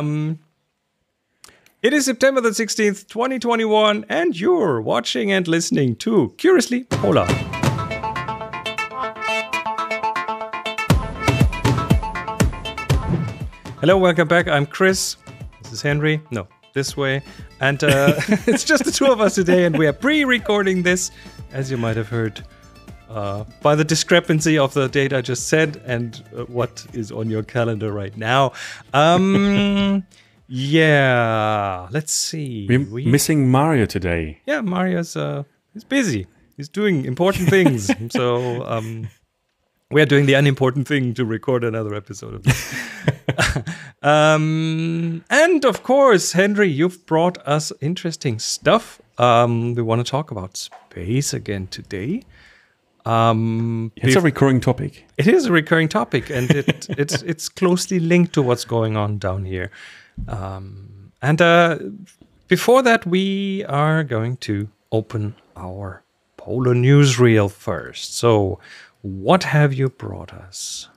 Um, it is September the 16th, 2021, and you're watching and listening to Curiously Polar. Hello, welcome back. I'm Chris. This is Henry. No, this way. And uh, it's just the two of us today, and we are pre recording this, as you might have heard uh, by the discrepancy of the date I just said and uh, what is on your calendar right now. Um, yeah, let's see. We're we, missing Mario today. Yeah, Mario's uh, he's busy. He's doing important things. so um, we are doing the unimportant thing to record another episode of this. um, and of course, Henry, you've brought us interesting stuff. Um, we want to talk about space again today. Um, it's a recurring topic. It is a recurring topic, and it, it's it's closely linked to what's going on down here. Um, and uh, before that, we are going to open our Polar newsreel first. So, what have you brought us?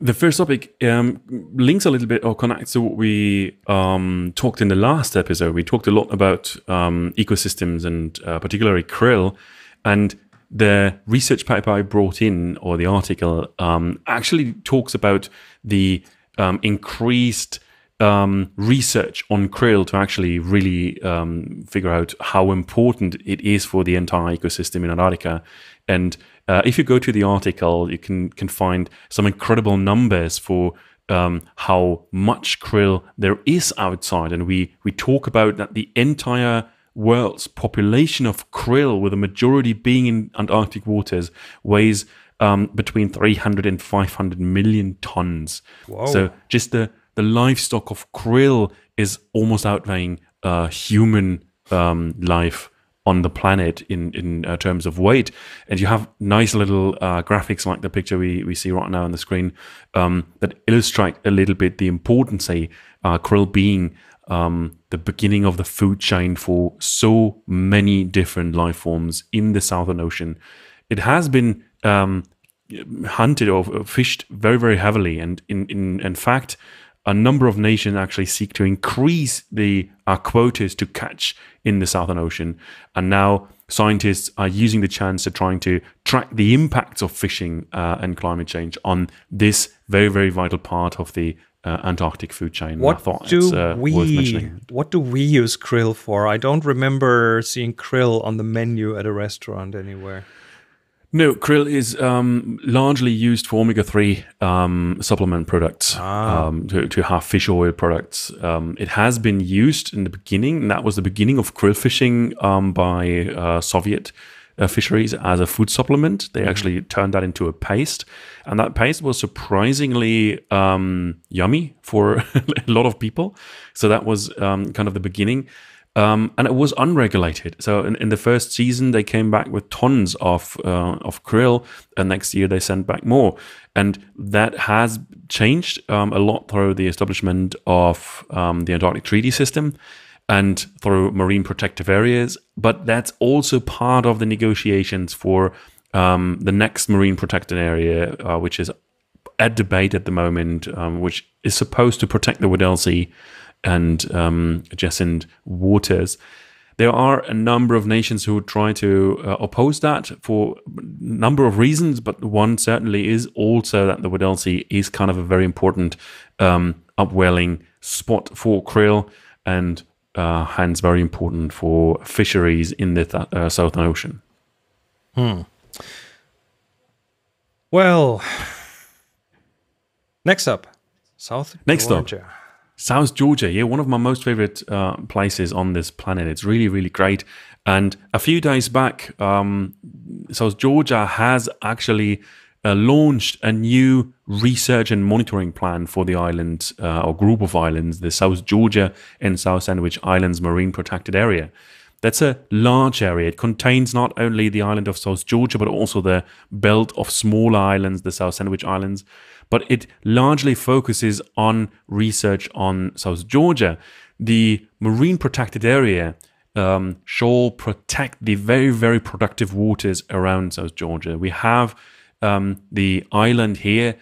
The first topic um, links a little bit or connects to what we um, talked in the last episode. We talked a lot about um, ecosystems and uh, particularly krill. And the research paper I brought in, or the article, um, actually talks about the um, increased um, research on krill to actually really um, figure out how important it is for the entire ecosystem in Antarctica. And uh, if you go to the article, you can can find some incredible numbers for um, how much krill there is outside, and we we talk about that the entire world's population of krill, with a majority being in Antarctic waters, weighs um, between 300 and 500 million tons. Whoa. So just the, the livestock of krill is almost outweighing uh, human um, life on the planet in in uh, terms of weight. And you have nice little uh, graphics like the picture we, we see right now on the screen um, that illustrate a little bit the importance, say, uh, krill being um, the beginning of the food chain for so many different life forms in the Southern Ocean. It has been um, hunted or fished very, very heavily, and in, in, in fact, a number of nations actually seek to increase the uh, quotas to catch in the Southern Ocean. And now scientists are using the chance to trying to track the impacts of fishing uh, and climate change on this very, very vital part of the uh, Antarctic food chain. What do uh, we What do we use krill for? I don't remember seeing krill on the menu at a restaurant anywhere. No, krill is um, largely used for omega three um, supplement products ah. um, to, to have fish oil products. Um, it has been used in the beginning, and that was the beginning of krill fishing um, by uh, Soviet uh, fisheries as a food supplement. They mm-hmm. actually turned that into a paste, and that paste was surprisingly um, yummy for a lot of people. So that was um, kind of the beginning. Um, and it was unregulated. So in, in, the first season, they came back with tons of uh, of krill, and next year they sent back more. And that has changed um, a lot through the establishment of um, the Antarctic Treaty System and through marine protective areas. But that's also part of the negotiations for um, the next marine protected area, uh, which is at debate at the moment, um, which is supposed to protect the Weddell Sea and um, adjacent waters. There are a number of nations who try to uh, oppose that for a number of reasons, but one certainly is also that the Weddell Sea is kind of a very important um, upwelling spot for krill and uh, hence very important for fisheries in the th- uh, Southern Ocean. Hmm. Well, next up, South next Georgia. Up, South Georgia. Yeah, one of my most favorite uh, places on this planet. It's really, really great. And a few days back, um, South Georgia has actually uh, launched a new research and monitoring plan for the island uh, or group of islands, the South Georgia and South Sandwich Islands Marine Protected Area. That's a large area. It contains not only the island of South Georgia, but also the belt of smaller islands, the South Sandwich Islands. But it largely focuses on research on South Georgia. The marine protected area um, shall protect the very, very productive waters around South Georgia. We have um, the island here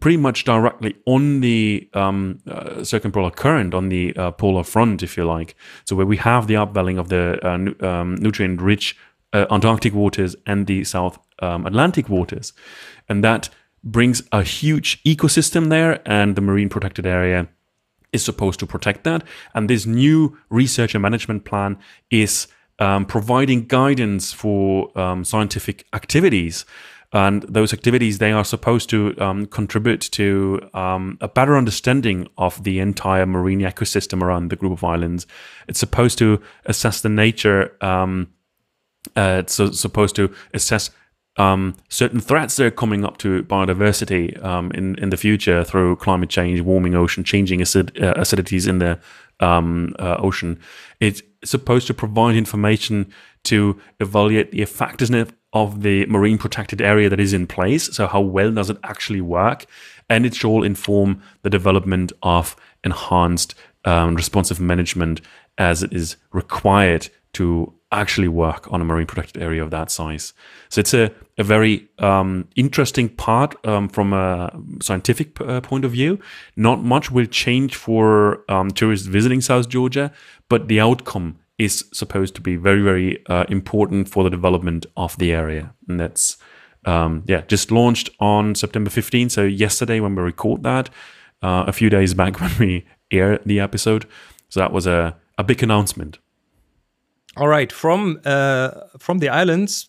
pretty much directly on the um, uh, circumpolar current, on the uh, polar front, if you like. So where we have the upwelling of the uh, nu- um, nutrient-rich uh, Antarctic waters and the South um, Atlantic waters, and that brings a huge ecosystem there, and the marine protected area is supposed to protect that. And this new research and management plan is um, providing guidance for um, scientific activities and those activities they are supposed to um, contribute to um, a better understanding of the entire marine ecosystem around the group of islands it's supposed to assess the nature um, uh, it's supposed to assess um, certain threats that are coming up to biodiversity um, in in the future through climate change, warming ocean, changing acid, uh, acidities in the um, uh, ocean. It's supposed to provide information to evaluate the effectiveness of the marine protected area that is in place. So, how well does it actually work? And it shall inform the development of enhanced um, responsive management as it is required to actually work on a marine protected area of that size. So it's a, a very um, interesting part um, from a scientific uh, point of view. Not much will change for um, tourists visiting South Georgia, but the outcome is supposed to be very, very uh, important for the development of the area. And that's, um, yeah, just launched on September 15. So yesterday when we record that, uh, a few days back when we air the episode. So that was a, a big announcement. All right, from uh, from the islands,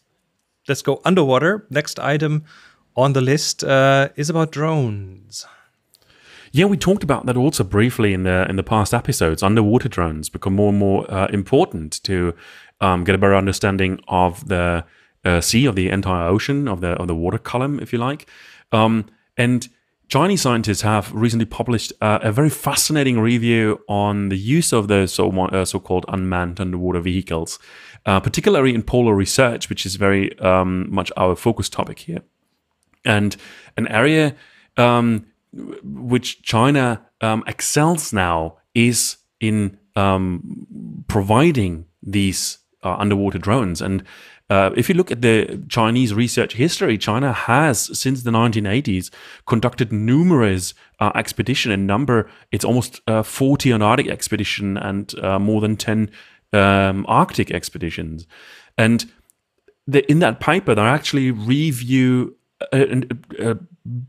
let's go underwater. Next item on the list uh, is about drones. Yeah, we talked about that also briefly in the in the past episodes. Underwater drones become more and more uh, important to um, get a better understanding of the uh, sea, of the entire ocean, of the of the water column, if you like. Um, and Chinese scientists have recently published uh, a very fascinating review on the use of the so, uh, so-called unmanned underwater vehicles, uh, particularly in polar research, which is very um, much our focus topic here. And an area um, which China um, excels now is in um, providing these uh, underwater drones. And uh, if you look at the Chinese research history, China has, since the 1980s, conducted numerous uh, expedition in number. It's almost uh, 40 Antarctic expedition and uh, more than 10 um, Arctic expeditions. And the, in that paper, they actually review a, a,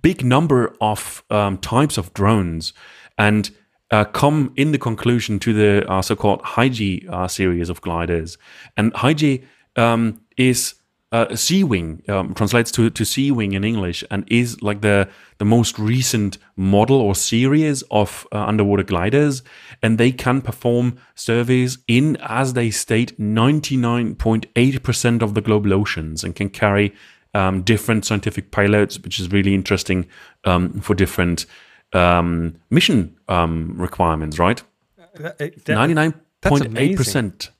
big number of um, types of drones and uh, come in the conclusion to the uh, so-called Haiyi uh, series of gliders. And Haiyi um, is uh, sea wing um, translates to, to sea wing in English and is like the the most recent model or series of uh, underwater gliders, and they can perform surveys in, as they state, ninety nine point eight percent of the global oceans and can carry um, different scientific payloads, which is really interesting um, for different um, mission um, requirements. Right, uh, ninety nine point eight percent.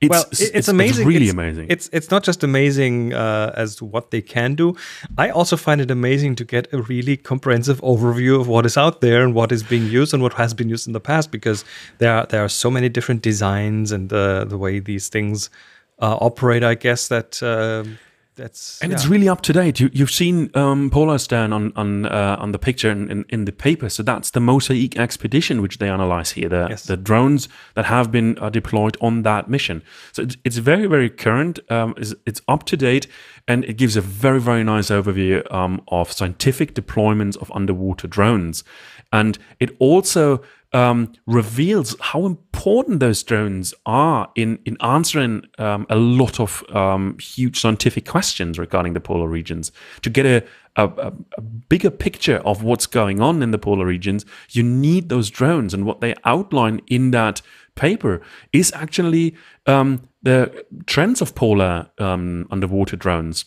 It's, well, it's, it's, amazing. It's really it's, amazing. It's it's not just amazing uh, as to what they can do. I also find it amazing to get a really comprehensive overview of what is out there and what is being used and what has been used in the past. Because there are there are so many different designs and uh, the way these things uh, operate. I guess that um, that's and yeah. it's really up to date. You, you've seen um, Polarstern on on uh, on the picture in, in, in, the paper. So that's the Mosaic expedition which they analyze here. The yes. the drones that have been uh, deployed on that mission. So it's, it's very very current. Um, it's, it's, up to date, and it gives a very very nice overview um, of scientific deployments of underwater drones, and it also um, reveals how important those drones are in in answering um, a lot of um, huge scientific questions regarding the polar regions. To get a, a, a, bigger picture of what's going on in the polar regions, you need those drones, and what they outline in that paper is actually um, the trends of polar um, underwater drones,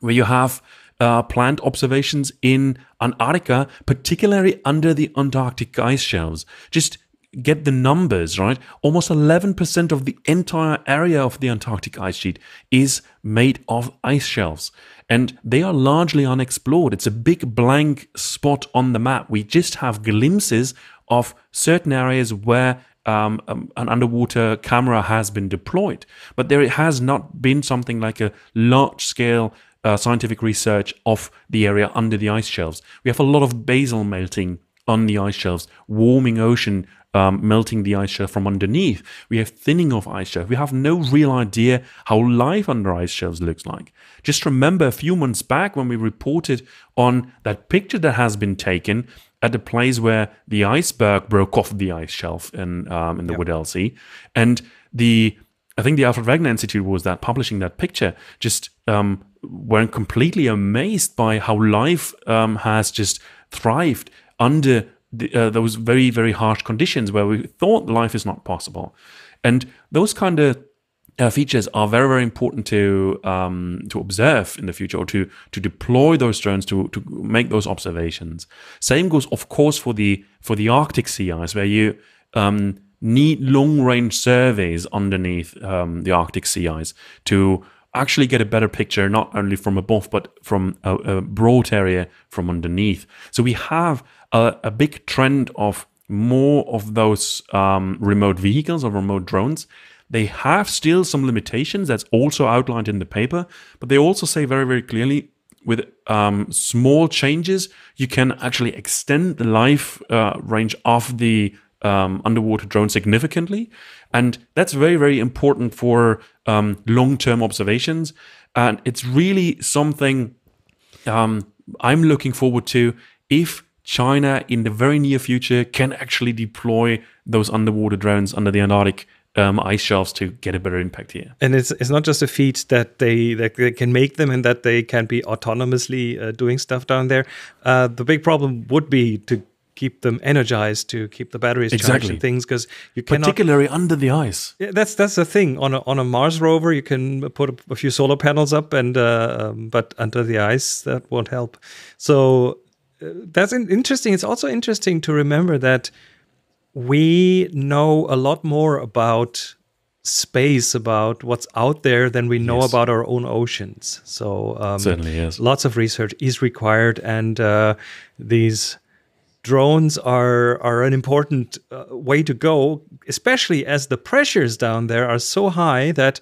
where you have uh, planned observations in Antarctica, particularly under the Antarctic ice shelves. Just get the numbers right. Almost 11% of the entire area of the Antarctic ice sheet is made of ice shelves. And they are largely unexplored. It's a big blank spot on the map. We just have glimpses of certain areas where um, um, an underwater camera has been deployed, but there has not been something like a large scale uh, scientific research of the area under the ice shelves. We have a lot of basal melting on the ice shelves, warming ocean um, melting the ice shelf from underneath. We have thinning of ice shelf. We have no real idea how life under ice shelves looks like. Just remember a few months back when we reported on that picture that has been taken at the place where the iceberg broke off the ice shelf in um, in the yep. Weddell Sea, and the I think the Alfred Wegener Institute was that publishing that picture just um, weren't completely amazed by how life um, has just thrived under the, uh, those very very harsh conditions where we thought life is not possible, and those kind of uh, features are very very important to um, to observe in the future or to to deploy those drones to to make those observations. Same goes of course for the for the Arctic sea ice where you um, need long range surveys underneath um, the Arctic sea ice to actually get a better picture not only from above but from a, a broad area from underneath. So we have a, a big trend of more of those um, remote vehicles or remote drones they have still some limitations that's also outlined in the paper, but they also say very, very clearly with um, small changes, you can actually extend the life uh, range of the um, underwater drone significantly. And that's very, very important for um, long term observations. And it's really something um, I'm looking forward to if China in the very near future can actually deploy those underwater drones under the Antarctic um, ice shelves to get a better impact here. And it's it's not just a feat that they that they can make them and that they can be autonomously uh, doing stuff down there. Uh, the big problem would be to keep them energized to keep the batteries exactly. charged and things because you cannot particularly under the ice yeah, that's that's the thing on a, on a mars rover you can put a, a few solar panels up and uh, um, but under the ice that won't help so uh, that's interesting it's also interesting to remember that we know a lot more about space, about what's out there than we know yes. about our own oceans. So um, certainly yes, lots of research is required, and uh, these drones are are an important uh, way to go, especially as the pressures down there are so high that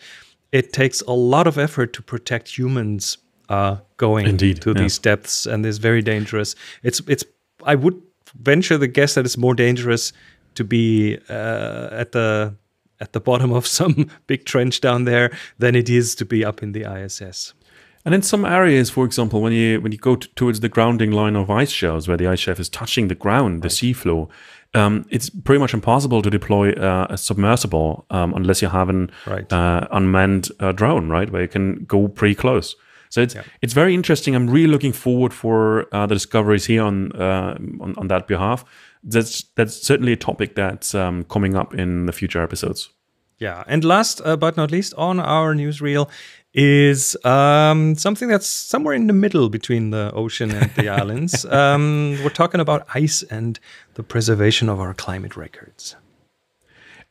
it takes a lot of effort to protect humans uh, going Indeed, to yeah. these depths, and it's very dangerous. It's it's I would venture the guess that it's more dangerous to be uh, at the at the bottom of some big trench down there than it is to be up in the ISS. And in some areas, for example, when you when you go towards the grounding line of ice shelves, where the ice shelf is touching the ground, the seafloor, um, it's pretty much impossible to deploy uh, a submersible um, unless you have an right. uh, unmanned uh, drone, right, where you can go pretty close. So it's yeah. it's very interesting. I'm really looking forward for uh, the discoveries here on, uh, on, on that behalf that's that's certainly a topic that's um, coming up in the future episodes. Yeah, and last uh, but not least on our newsreel is um, something that's somewhere in the middle between the ocean and the islands. Um, we're talking about ice and the preservation of our climate records.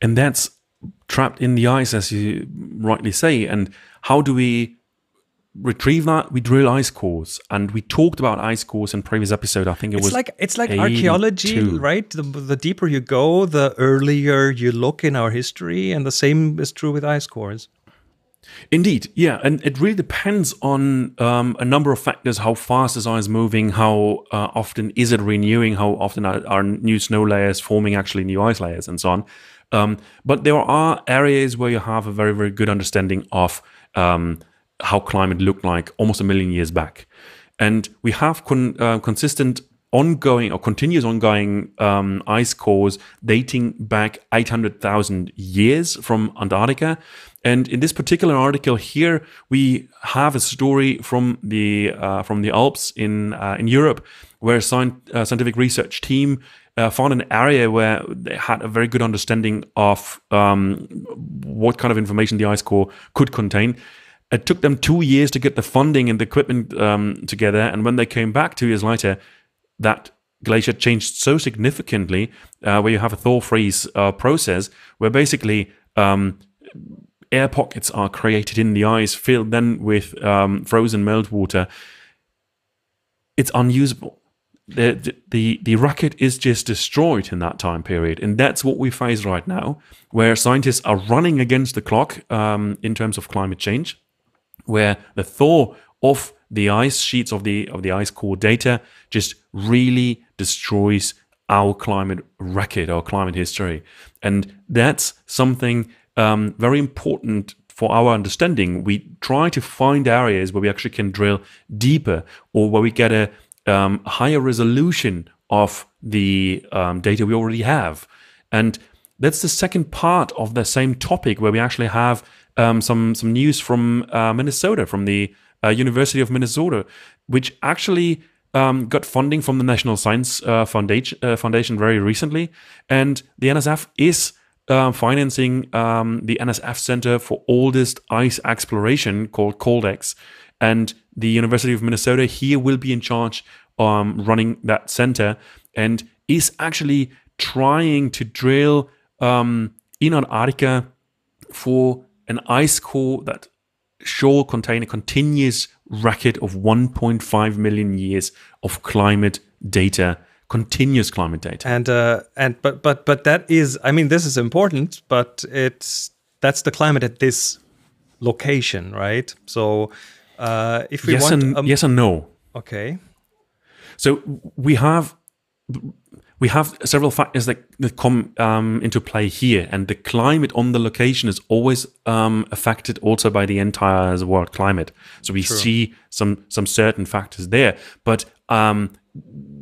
And that's trapped in the ice, as you rightly say. And how do we retrieve that we drill ice cores and we talked about ice cores in previous episode i think it it's was like it's like 82. archaeology right the, the deeper you go the earlier you look in our history and the same is true with ice cores Indeed, yeah, and it really depends on um, a number of factors: how fast is ice moving, how uh, often is it renewing, how often are, are, new snow layers forming actually new ice layers, and so on. Um, but there are areas where you have a very, very good understanding of um, how climate looked like almost a million years back. And we have con- uh, consistent ongoing or continuous ongoing um, ice cores dating back 800,000 years from Antarctica. And in this particular article here, we have a story from the uh, from the Alps in uh, in Europe, where a uh, scientific research team uh, found an area where they had a very good understanding of um, what kind of information the ice core could contain. It took them two years to get the funding and the equipment um, together. And when they came back two years later, that glacier changed so significantly, uh, where you have a thaw freeze uh, process, where basically um, air pockets are created in the ice, filled then with um, frozen meltwater. It's unusable. The, the the record is just destroyed in that time period, and that's what we face right now, where scientists are running against the clock um, in terms of climate change where the thaw of the ice sheets of the of the ice core data just really destroys our climate record, our climate history, and that's something um, very important for our understanding. We try to find areas where we actually can drill deeper, or where we get a um, higher resolution of the um, data we already have, and that's the second part of the same topic where we actually have um, some some news from uh, Minnesota, from the uh, University of Minnesota, which actually um, got funding from the National Science uh, Foundation, uh, Foundation very recently, and the NSF is uh, financing um, the NSF Center for Oldest Ice Exploration called Coldex, and the University of Minnesota here will be in charge um, running that center and is actually trying to drill um, in Antarctica for an ice core that shall contain a continuous record of 1.5 million years of climate data continuous climate data and uh, and but but but that is i mean this is important but it's that's the climate at this location right so uh, if we yes want and um, yes and no okay so we have we have several factors that, that come um, into play here, and the climate on the location is always um, affected also by the entire world climate. So we True. see some some certain factors there, but um,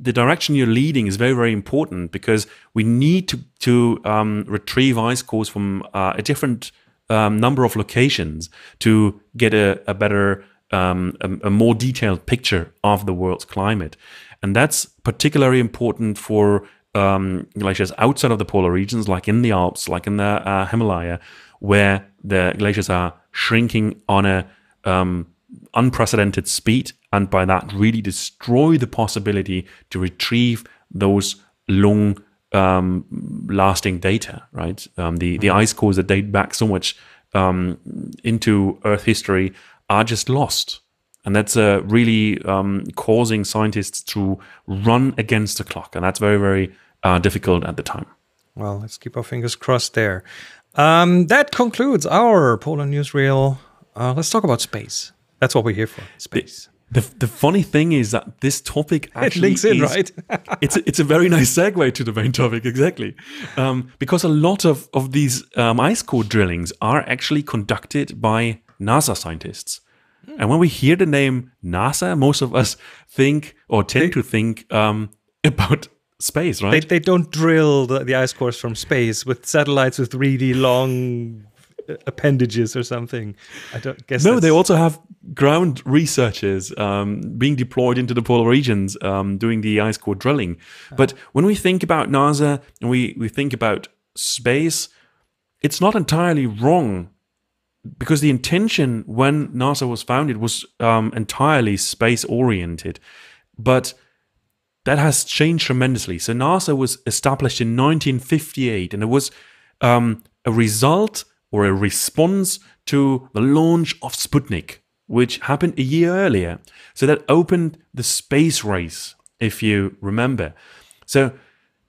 the direction you're leading is very very important because we need to to um, retrieve ice cores from uh, a different um, number of locations to get a, a better um, a, a more detailed picture of the world's climate. And that's particularly important for um, glaciers outside of the polar regions, like in the Alps, like in the uh, Himalaya, where the glaciers are shrinking on a um, unprecedented speed, and by that really destroy the possibility to retrieve those long um, lasting data, right? Um, the the ice cores that date back so much um, into Earth history are just lost. And that's uh, really um, causing scientists to run against the clock and that's very very uh, difficult at the time. Well let's keep our fingers crossed there. Um, that concludes our polar newsreel. Uh, let's talk about space that's what we're here for space. the, the funny thing is that this topic actually it links in is, right? it's a, it's a very nice segue to the main topic exactly. Um, because a lot of of these um, ice core drillings are actually conducted by NASA scientists. And when we hear the name NASA, most of us think or tend They- to think um, about space, right? they don't drill the, the ice cores from space with satellites with really long appendages or something i don't guess no, they also have ground researchers um, being deployed into the polar regions um, doing the ice core drilling. But when we think about NASA and we, we think about space, it's not entirely wrong because the intention when NASA was founded was um, entirely space oriented. But that has changed tremendously. So NASA was established in 1958, and it was um, a result or a response to the launch of Sputnik, which happened a year earlier. So that opened the space race, if you remember. So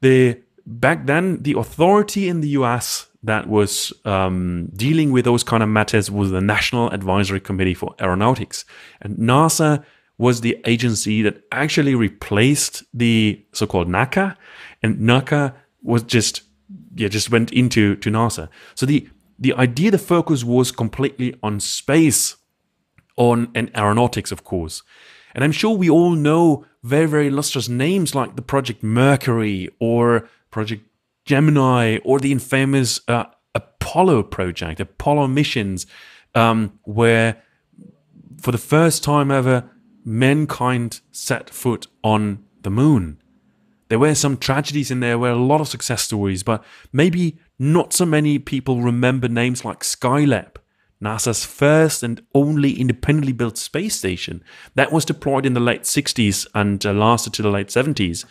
the back then, the authority in the U.S. that was um, dealing with those kind of matters was the National Advisory Committee for Aeronautics, and NASA was the agency that actually replaced the so-called NACA, and NACA was just yeah just went into to NASA. So the the idea, the focus was completely on space, on and aeronautics, of course. And I'm sure we all know very very illustrious names like the Project Mercury or Project Gemini or the infamous uh, Apollo project, Apollo missions, um, where for the first time ever, mankind set foot on the moon. There were some tragedies in there, were a lot of success stories, but maybe not so many people remember names like Skylab, NASA's first and only independently built space station that was deployed in the late 60s and uh, lasted to the late 70s.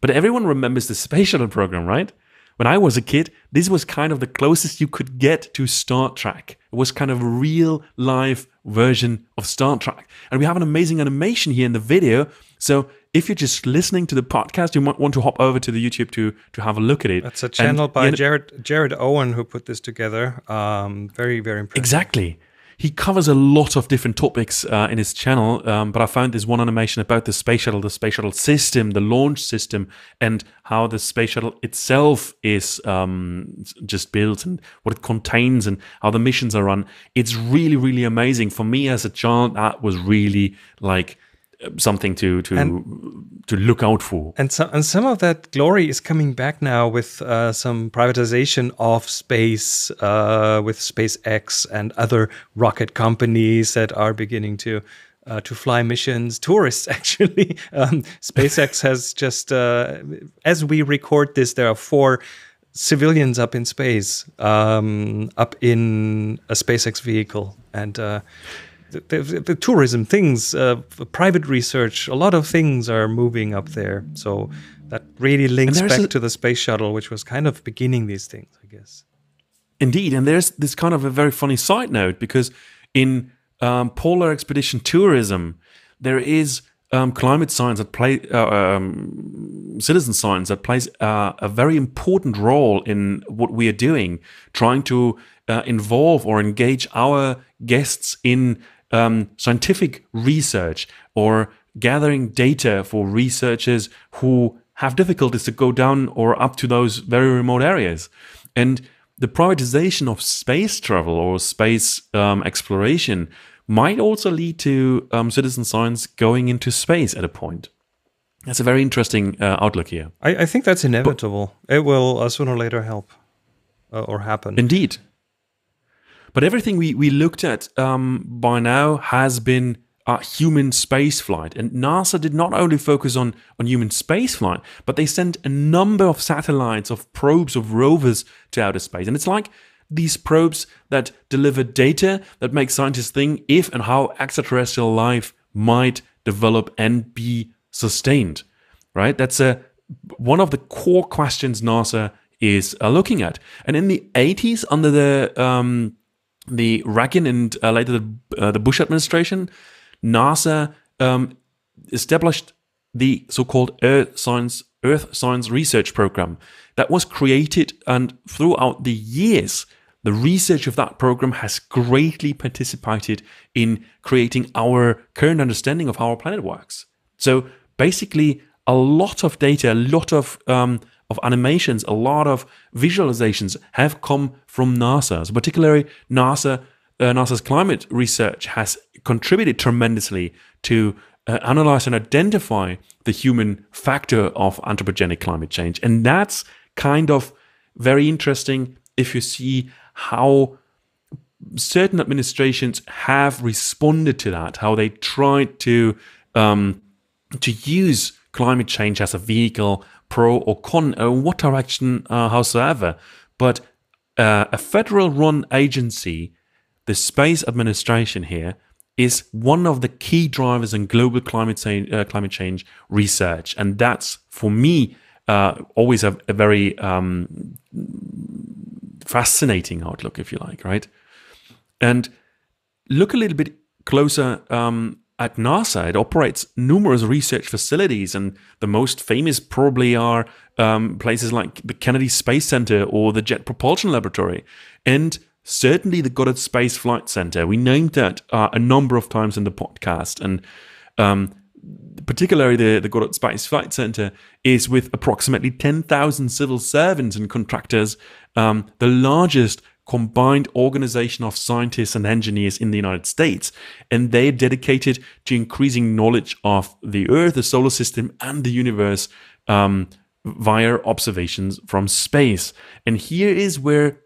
But everyone remembers the space shuttle program, right? When I was a kid, this was kind of the closest you could get to Star Trek. It was kind of a real live version of Star Trek. And we have an amazing animation here in the video. So if you're just listening to the podcast, you might want to hop over to the YouTube to to have a look at it. That's a And, channel by yeah, Jared Jared Owen who put this together. Um, very very impressive. Exactly. he covers a lot of different topics uh, in his channel, um, but I found this one animation about the space shuttle, the space shuttle system, the launch system, and how the space shuttle itself is um, just built and what it contains and how the missions are run. It's really, really amazing. For me as a child, that was really like something to to and, to look out for. And some and some of that glory is coming back now with uh, some privatization of space, uh, with SpaceX and other rocket companies that are beginning to. Uh, to fly missions, tourists actually. Um, SpaceX has just, uh, as we record this, there are four civilians up in space, um, up in a SpaceX vehicle, and uh, the, the tourism things, uh, private research, a lot of things are moving up there. So that really links back a, to the space shuttle, which was kind of beginning these things, I guess. Indeed, and there's this kind of a very funny side note because in um, polar expedition tourism, there is um, climate science that play uh, um, citizen science that plays uh, a very important role in what we are doing, trying to uh, involve or engage our guests in um, scientific research or gathering data for researchers who have difficulties to go down or up to those very remote areas. And the privatization of space travel or space um, exploration might also lead to um, citizen science going into space at a point. That's a very interesting uh, outlook here. I, I, think that's inevitable. But, it will uh, sooner or later help uh, or happen. Indeed. But everything we, we looked at um, by now has been uh, human spaceflight. And NASA did not only focus on, on human spaceflight, but they sent a number of satellites, of probes, of rovers to outer space. And it's like these probes that deliver data that make scientists think if and how extraterrestrial life might develop and be sustained. Right? That's a one of the core questions NASA is uh, looking at. And in the 80s, under the um, the Reagan and uh, later the, uh, the, Bush administration, NASA um, established the so-called Earth Science Earth Science Research Program that was created, and throughout the years, the research of that program has greatly participated in creating our current understanding of how our planet works. So basically, a lot of data, a lot of um, of animations, a lot of visualizations have come from NASA. So particularly NASA, uh, NASA's climate research has contributed tremendously to uh, analyze and identify the human factor of anthropogenic climate change. And that's kind of very interesting if you see how certain administrations have responded to that, how they tried to um, to use climate change as a vehicle pro or con, or uh, what direction uh, howsoever. But uh, a federal run agency, the Space Administration here, is one of the key drivers in global climate change, uh, climate change research. And that's, for me, uh, always a, a very um, fascinating outlook, if you like, right? And look a little bit closer um, at NASA, it operates numerous research facilities, and the most famous probably are um, places like the Kennedy Space Center or the Jet Propulsion Laboratory, and certainly the Goddard Space Flight Center. We named that uh, a number of times in the podcast, and um, particularly the, the Goddard Space Flight Center is with approximately 10,000 civil servants and contractors, um, the largest combined organization of scientists and engineers in the United States. And they're dedicated to increasing knowledge of the Earth, the solar system, and the universe um, via observations from space. And here is where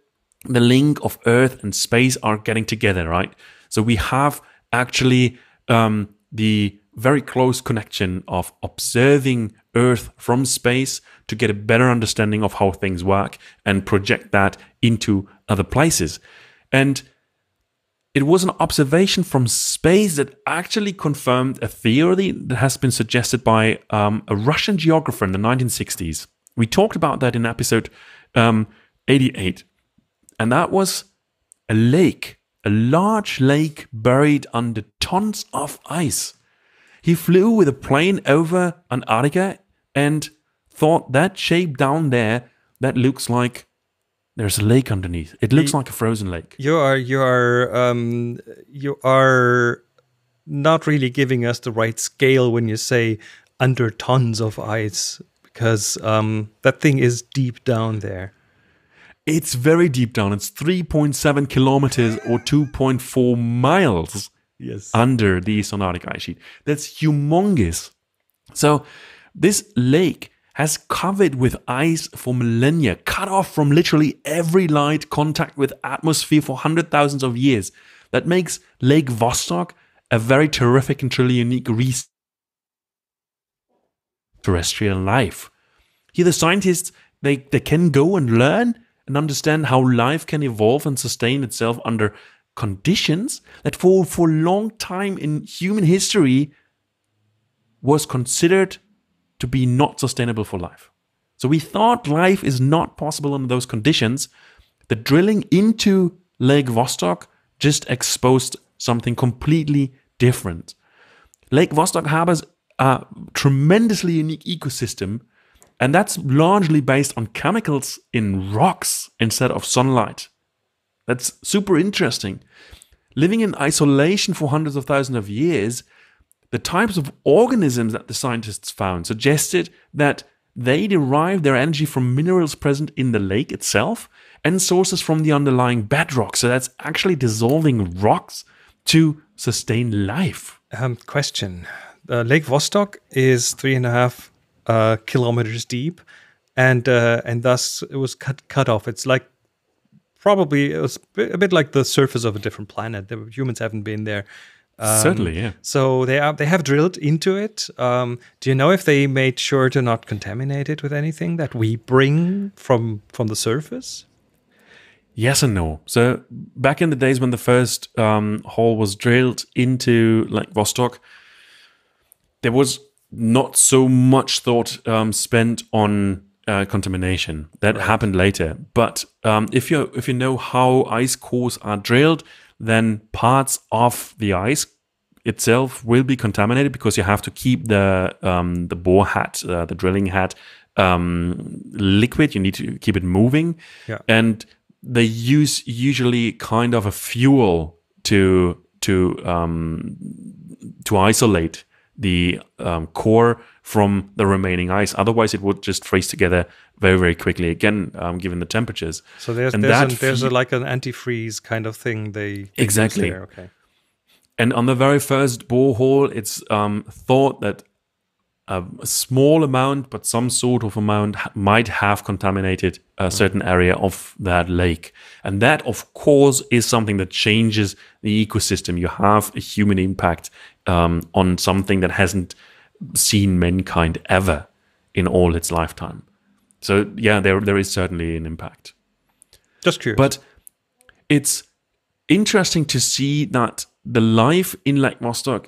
the link of Earth and space are getting together, right? So we have actually um, the very close connection of observing Earth from space to get a better understanding of how things work and project that into other places. And it was an observation from space that actually confirmed a theory that has been suggested by um, a Russian geographer in the 1960s. We talked about that in episode um, 88. And that was a lake, a large lake buried under tons of ice. He flew with a plane over Antarctica and thought that shape down there that looks like there's a lake underneath. It looks like a frozen lake. You are you are um, you are not really giving us the right scale when you say under tons of ice because um, that thing is deep down there. It's very deep down. It's 3.7 kilometers or 2.4 miles Yes. under the Eastern Arctic ice sheet. That's humongous. So, this lake has covered with ice for millennia, cut off from literally every light contact with atmosphere for hundred thousands of years. That makes Lake Vostok a very terrific and truly unique resource terrestrial life. Here, the scientists they, they can go and learn and understand how life can evolve and sustain itself under conditions that for for a long time in human history was considered to be not sustainable for life. So we thought life is not possible under those conditions. The drilling into Lake Vostok just exposed something completely different. Lake Vostok harbors a tremendously unique ecosystem, and that's largely based on chemicals in rocks instead of sunlight. That's super interesting. Living in isolation for hundreds of thousands of years, the types of organisms that the scientists found suggested that they derive their energy from minerals present in the lake itself and sources from the underlying bedrock. So that's actually dissolving rocks to sustain life. Um, question: uh, Lake Vostok is three and a half uh, kilometers deep, and uh, and thus it was cut cut off. It's like probably it was a bit like the surface of a different planet. The humans haven't been there. Um, Certainly, yeah. So they are they have drilled into it. Um, do you know if they made sure to not contaminate it with anything that we bring from from the surface? Yes and no. So back in the days when the first um, hole was drilled into Lake Vostok, there was not so much thought um, spent on uh, contamination. That happened later. But um, if you if you know how ice cores are drilled, then parts of the ice itself will be contaminated because you have to keep the um, the bore hat, uh, the drilling hat, um, liquid. You need to keep it moving, Yeah. and they use usually kind of a fuel to to um, to isolate the um, core from the remaining ice. Otherwise, it would just freeze together very very quickly. Again, um, given the temperatures. So there's And there's, that a, there's a, like an antifreeze kind of thing they, Exactly. Okay. And on the very first borehole, it's um, thought that a, a small amount, but some sort of amount, ha- might have contaminated a certain area of that lake. And that, of course, is something that changes the ecosystem. You have a human impact um, on something that hasn't seen mankind ever in all its lifetime. So, yeah, there, there is certainly an impact. Just curious. But it's interesting to see that the life in Lake Vostok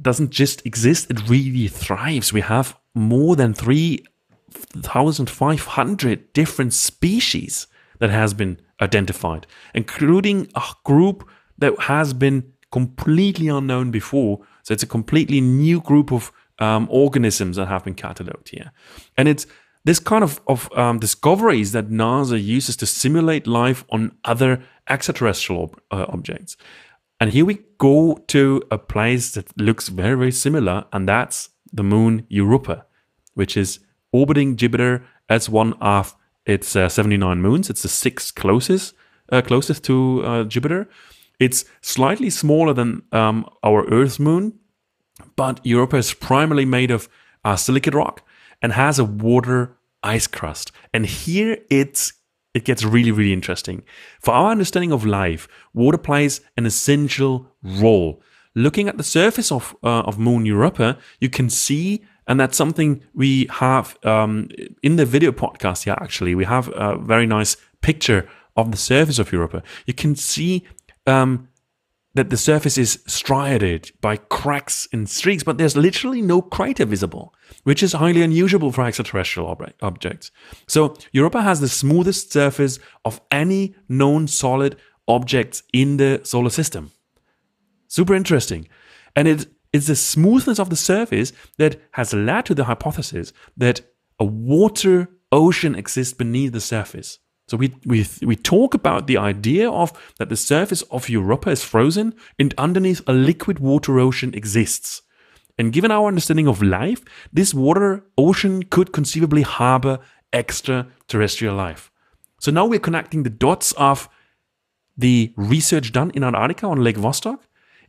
doesn't just exist, it really thrives. We have more than 3,500 different species that has been identified, including a group that has been completely unknown before. So it's a completely new group of um, organisms that have been cataloged here. And it's this kind of, of um, discoveries that NASA uses to simulate life on other extraterrestrial ob- uh, objects. And here we go to a place that looks very, very similar, and that's the moon Europa, which is orbiting Jupiter as one of its uh, 79 moons. It's the sixth closest, uh, closest to uh, Jupiter. It's slightly smaller than um, our Earth's moon, but Europa is primarily made of uh, silicate rock and has a water ice crust. And here it's it gets really really interesting. For our understanding of life, water plays an essential role. Looking at the surface of uh, of Moon Europa, you can see, and that's something we have um, in the video podcast here. Actually, we have a very nice picture of the surface of Europa. You can see um, that the surface is striated by cracks and streaks, but there's literally no crater visible, which is highly unusual for extraterrestrial ob- objects. So, Europa has the smoothest surface of any known solid objects in the solar system. Super interesting. And it, it's the smoothness of the surface that has led to the hypothesis that a water ocean exists beneath the surface. So we, we, we talk about the idea of that the surface of Europa is frozen and underneath a liquid water ocean exists. And given our understanding of life, this water ocean could conceivably harbor extraterrestrial life. So now we're connecting the dots of the research done in Antarctica on Lake Vostok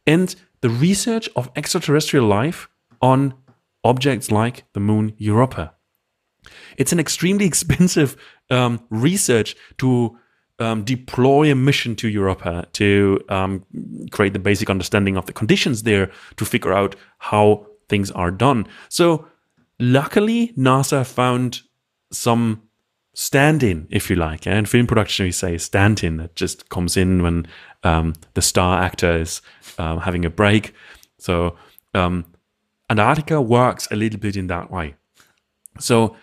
and the research of extraterrestrial life on objects like the moon Europa. It's an extremely expensive um, research to um, deploy a mission to Europa to um, create the basic understanding of the conditions there to figure out how things are done. So, luckily, NASA found some stand in, if you like. And film production, we say stand in that just comes in when um, the star actor is um, having a break. So, um, Antarctica works a little bit in that way. So,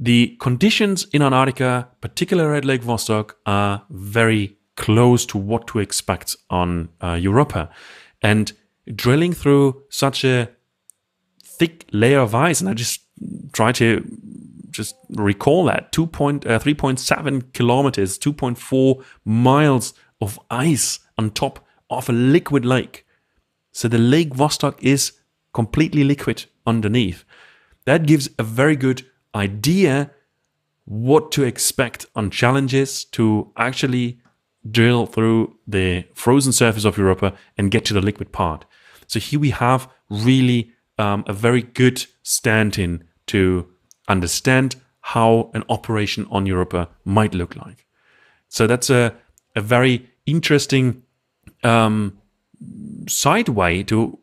the conditions in Antarctica, particularly at Lake Vostok, are very close to what to expect on uh, Europa. And drilling through such a thick layer of ice, and I just try to just recall that 2. Point, uh, 3.7 kilometers, 2.4 miles of ice on top of a liquid lake. So the Lake Vostok is completely liquid underneath. That gives a very good idea what to expect on challenges to actually drill through the frozen surface of Europa and get to the liquid part. So here we have really um, a very good stand-in to understand how an operation on Europa might look like. So that's a, a very interesting um, side way to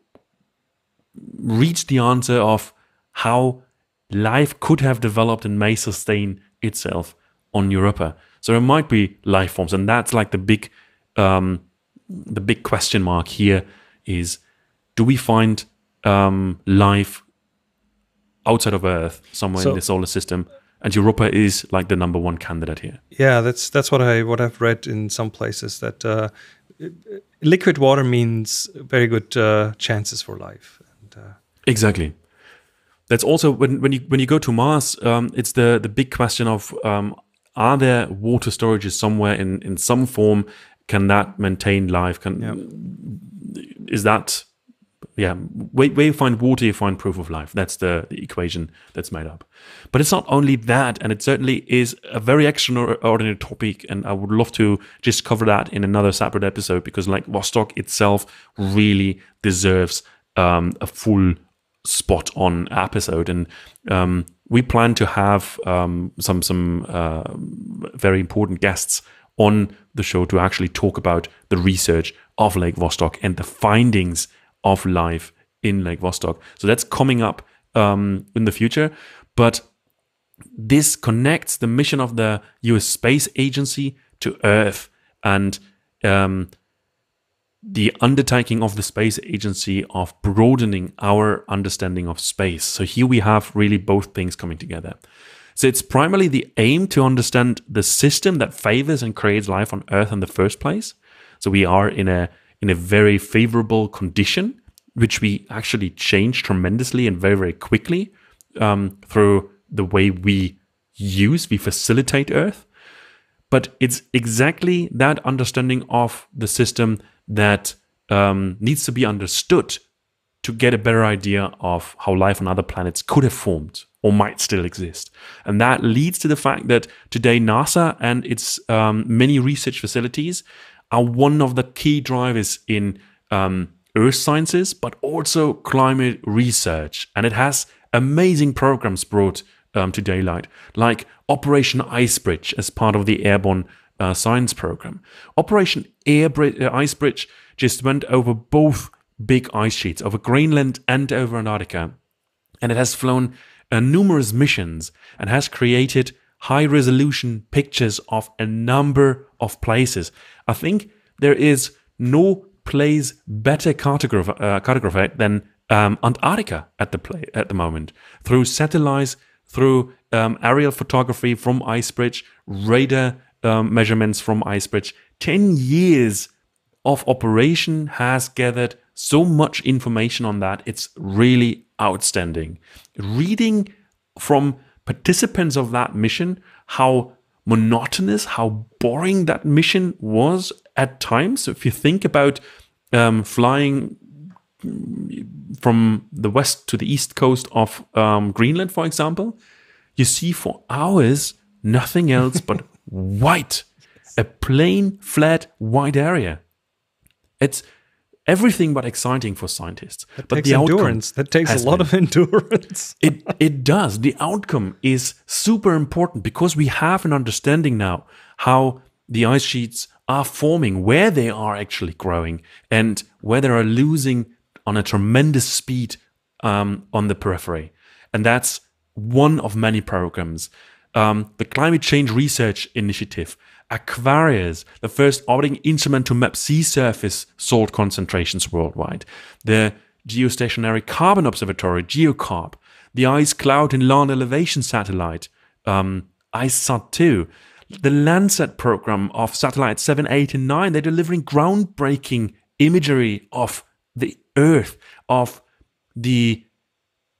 reach the answer of how life could have developed and may sustain itself on Europa. So there might be life forms, and that's like the big, um, the big question mark here is: Do we find um, life outside of Earth somewhere so, in the solar system? And Europa is like the number one candidate here. Yeah, that's that's what I what I've read in some places that uh, liquid water means very good uh, chances for life. And, uh, exactly that's also when, when you when you go to Mars, um, it's the the big question of um, are there water storages somewhere in in some form? Can that maintain life? Can yeah. is that yeah? Where, where you find water, you find proof of life. That's the, the equation that's made up. But it's not only that, and it certainly is a very extraordinary topic. And I would love to just cover that in another separate episode because, like Vostok itself, really deserves um, a full spot on episode, and um, we plan to have um, some some uh, very important guests on the show to actually talk about the research of Lake Vostok and the findings of life in Lake Vostok. So that's coming up um, in the future, but this connects the mission of the U.S. Space Agency to Earth and um, the undertaking of the space agency of broadening our understanding of space. So here we have really both things coming together. So it's primarily the aim to understand the system that favors and creates life on Earth in the first place. So we are in a in a very favorable condition, which we actually change tremendously and very very quickly um, through the way we use, we facilitate Earth. But it's exactly that understanding of the system that um, needs to be understood to get a better idea of how life on other planets could have formed or might still exist. And that leads to the fact that today NASA and its um, many research facilities are one of the key drivers in um, earth sciences, but also climate research. And it has amazing programs brought um, to daylight, like Operation Icebridge as part of the Airborne uh, science program. Operation uh, Ice Bridge just went over both big ice sheets, over Greenland and over Antarctica. And it has flown uh, numerous missions and has created high resolution pictures of a number of places. I think there is no place better cartograph- uh, cartographed than um, Antarctica at the at the moment through satellites, through um, aerial photography from Icebridge, radar um, measurements from Icebridge. 10 years of operation has gathered so much information on that. It's really outstanding. Reading from participants of that mission how monotonous, how boring that mission was at times. So if you think about um, flying from the west to the east coast of um, Greenland, for example, you see for hours nothing else but white, a plain, flat, white area. It's everything but exciting for scientists. That but takes the outcome endurance. That takes a lot been- of endurance. it it does. The outcome is super important because we have an understanding now how the ice sheets are forming, where they are actually growing, and where they are losing on a tremendous speed um, on the periphery. And that's one of many programs. Um, the Climate Change Research Initiative, Aquarius, the first orbiting instrument to map sea surface salt concentrations worldwide, the Geostationary Carbon Observatory, GeoCarb, the Ice Cloud and Land Elevation Satellite, um, ICESat-2, the Landsat program of satellites 7, 8, and 9. They're delivering groundbreaking imagery of the Earth, of the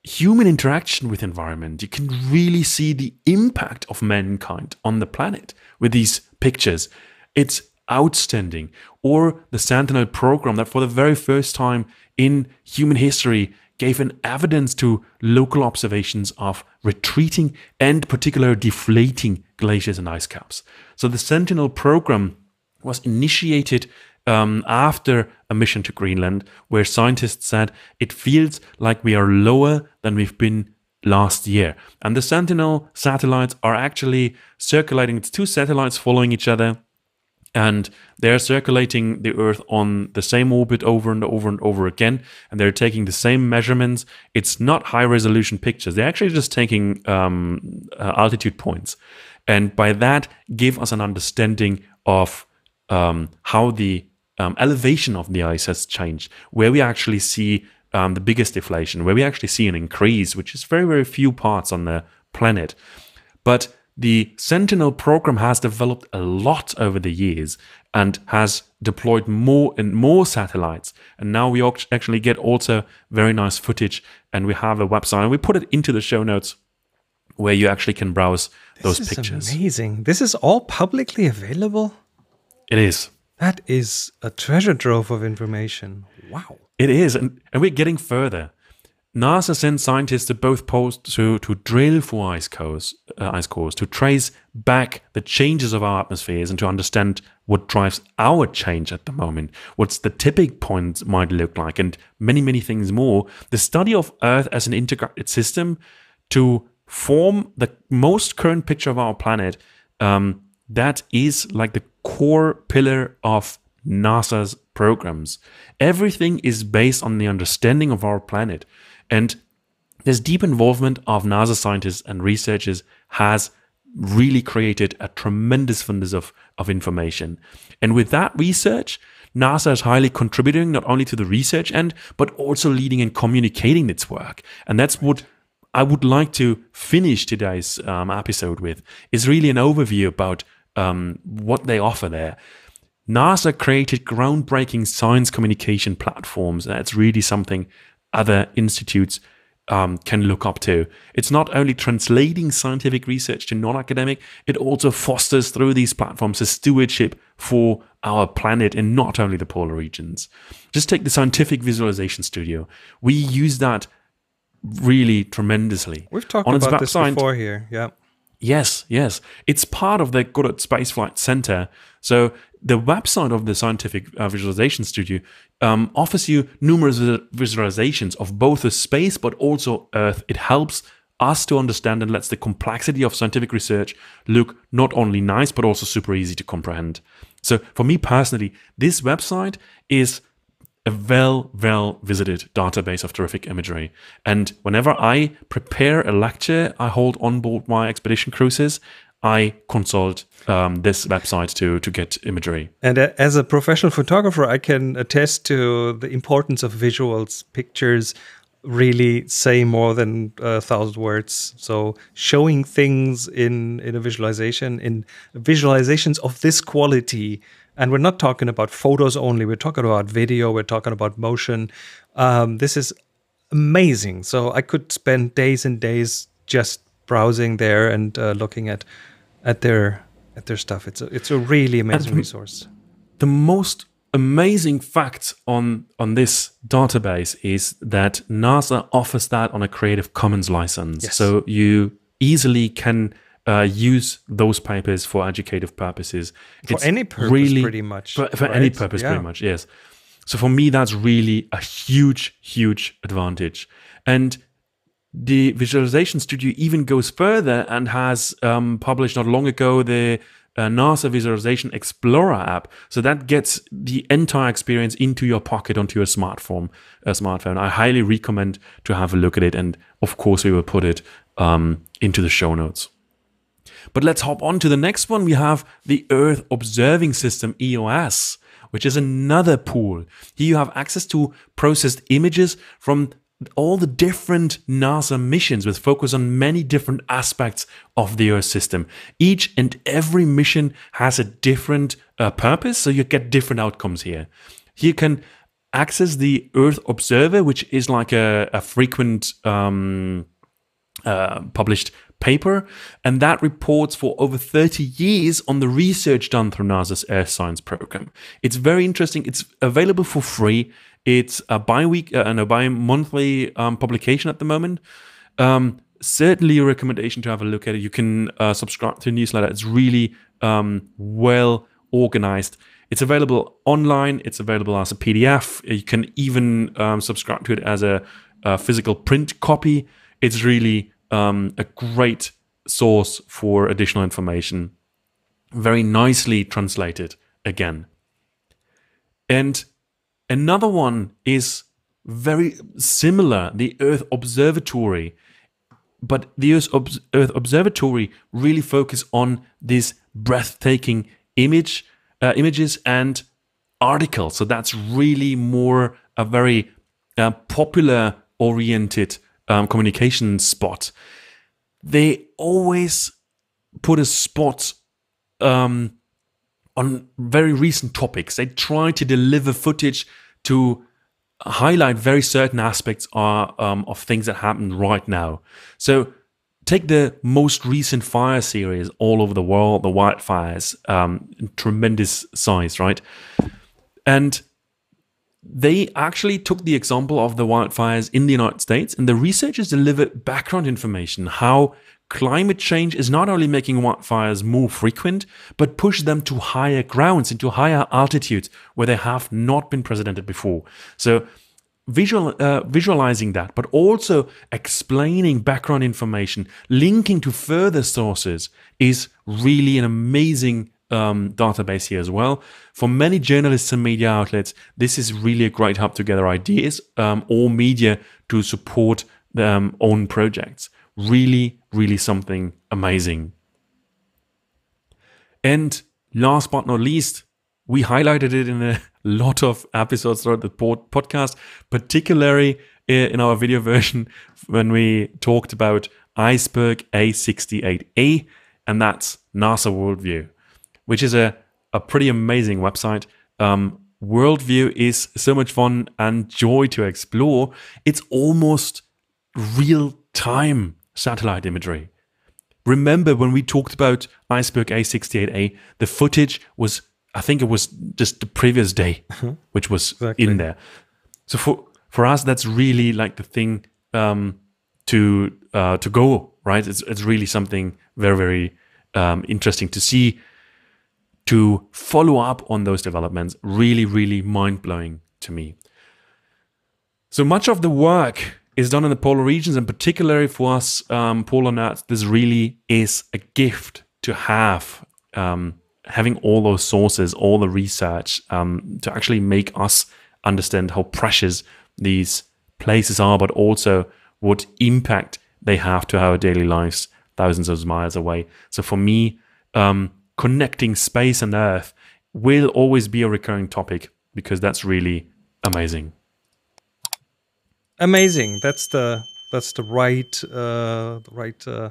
human interaction with environment. You can really see the impact of mankind on the planet with these pictures. It's outstanding. Or the Sentinel program that for the very first time in human history gave an evidence to local observations of retreating and particular deflating glaciers and ice caps. So the Sentinel program was initiated um, after a mission to Greenland, where scientists said it feels like we are lower than we've been last year. And the Sentinel satellites are actually circulating, it's two satellites following each other. And they're circulating the Earth on the same orbit over and over and over again. And they're taking the same measurements. It's not high resolution pictures. They're actually just taking um, uh, altitude points. And by that, give us an understanding of um, how the um, elevation of the ice has changed, where we actually see um, the biggest deflation, where we actually see an increase, which is very, very few parts on the planet. But the Sentinel program has developed a lot over the years and has deployed more and more satellites. And now we actually get also very nice footage. And we have a website, and we put it into the show notes where you actually can browse those this is pictures. amazing. This is all publicly available. It is. That is a treasure trove of information. Wow. It is, and, and we're getting further. NASA sends scientists to both poles to, to drill for ice cores, uh, ice cores, to trace back the changes of our atmospheres and to understand what drives our change at the moment, what's the tipping points might look like, and many, many things more. The study of Earth as an integrated system to form the most current picture of our planet, um, that is like the core pillar of NASA's programs. Everything is based on the understanding of our planet. And this deep involvement of NASA scientists and researchers has really created a tremendous fundus of, of information. And with that research, NASA is highly contributing not only to the research end, but also leading and communicating its work. And that's what I would like to finish today's um, episode with is really an overview about um, what they offer there. NASA created groundbreaking science communication platforms. That's really something other institutes um, can look up to. It's not only translating scientific research to non academic, it also fosters through these platforms a stewardship for our planet and not only the polar regions. Just take the Scientific Visualization Studio. We use that really tremendously. We've talked On about this before here. Yeah. Yes, yes. It's part of the Goddard Spaceflight Center. So the website of the Scientific uh, Visualization Studio um, offers you numerous visualizations of both the space but also Earth. It helps us to understand and lets the complexity of scientific research look not only nice but also super easy to comprehend. So for me personally, this website is a well, well visited database of terrific imagery. And whenever I prepare a lecture I hold on board my expedition cruises, I consult um, this website to, to get imagery. And uh, as a professional photographer, I can attest to the importance of visuals. Pictures really say more than a thousand words. So showing things in in a visualization, in visualizations of this quality, and we're not talking about photos only. We're talking about video. We're talking about motion. Um, this is amazing. So I could spend days and days just browsing there and uh, looking at at their at their stuff. It's a it's a really amazing And- resource. the most amazing fact on on this database is that NASA offers that on a Creative Commons license, Yes. so you easily can uh, use those papers for educative purposes. For any purpose, pretty much, For, for any purpose, Yeah. pretty much, yes. So for me, that's really a huge, huge advantage. And the Visualization Studio even goes further and has um, published not long ago the uh, NASA Visualization Explorer app. So that gets the entire experience into your pocket onto your smartphone. A smartphone. I highly recommend to have a look at it, and of course, we will put it um, into the show notes. But let's hop on to the next one. We have the Earth Observing System EOS, which is another pool. Here you have access to processed images from all the different NASA missions with focus on many different aspects of the Earth system. Each and every mission has a different uh, purpose, so you get different outcomes here. Here you can access the Earth Observer, which is like a, a frequent um, uh, published paper, and that reports for over 30 years on the research done through NASA's Earth Science program. It's very interesting. It's available for free. It's a bi-week uh, and a bi-monthly um, publication at the moment. Um, certainly a recommendation to have a look at it. You can uh, subscribe to the newsletter. It's really um, well organized. It's available online. It's available as a PDF. You can even um, subscribe to it as a, a physical print copy. It's really um, a great source for additional information. Very nicely translated again. And another one is very similar the Earth Observatory. But the Earth, Obs- Earth Observatory really focus on these breathtaking image uh, images and articles. So that's really more a very uh, popular oriented um, communication spot. They always put a spot um, on very recent topics. They try to deliver footage to highlight very certain aspects are, um, of things that happen right now. So take the most recent fire series all over the world, the wildfires, um, tremendous size, right? And they actually took the example of the wildfires in the United States, and the researchers delivered background information how climate change is not only making wildfires more frequent, but push them to higher grounds, into higher altitudes where they have not been precedented before. So, visual, uh, visualizing that, but also explaining background information, linking to further sources, is really an amazing um, database here as well. For many journalists and media outlets, this is really a great hub to gather ideas um, or media to support their um, own projects. Really, really something amazing. And last but not least, we highlighted it in a lot of episodes throughout the pod- podcast, particularly in our video version when we talked about Iceberg A68A, and that's NASA Worldview, which is a, a pretty amazing website. Um, Worldview is so much fun and joy to explore. It's almost real time satellite imagery. Remember when we talked about Iceberg A68A, the footage was, I think it was just the previous day, which was Exactly. in there. So for for us, that's really like the thing um, to uh, to go right. It's it's really something very very um, interesting to see. To follow up on those developments, really really mind blowing to me. So much of the work is done in the polar regions, and particularly for us um, polar nerds, this really is a gift to have. Um, having all those sources, all the research, um, to actually make us understand how precious these places are, but also what impact they have to our daily lives thousands of miles away. So for me, um, connecting space and Earth will always be a recurring topic because that's really amazing. amazing. That's the that's the right uh the right uh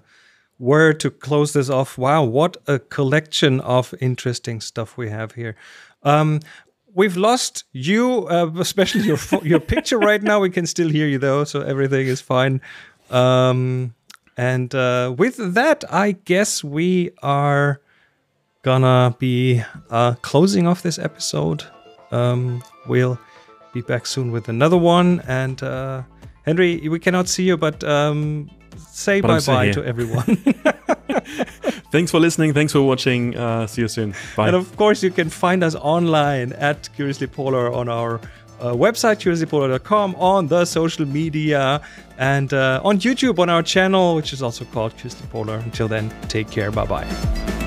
word to close this off. Wow what a collection of interesting stuff we have here. Um we've lost you uh, especially your your picture right now. We can still hear you though so everything is fine. Um and uh with that i guess we are gonna be uh, closing off this episode. Um, we'll be back soon with another one. And uh, Henry, we cannot see you, but um, say bye bye to everyone. Thanks for listening. Thanks for watching. Uh, see you soon. Bye. And of course, you can find us online at Curiously Polar on our uh, website, curiouslypolar.com, on the social media, and uh, on YouTube on our channel, which is also called Curiously Polar. Until then, take care. Bye bye.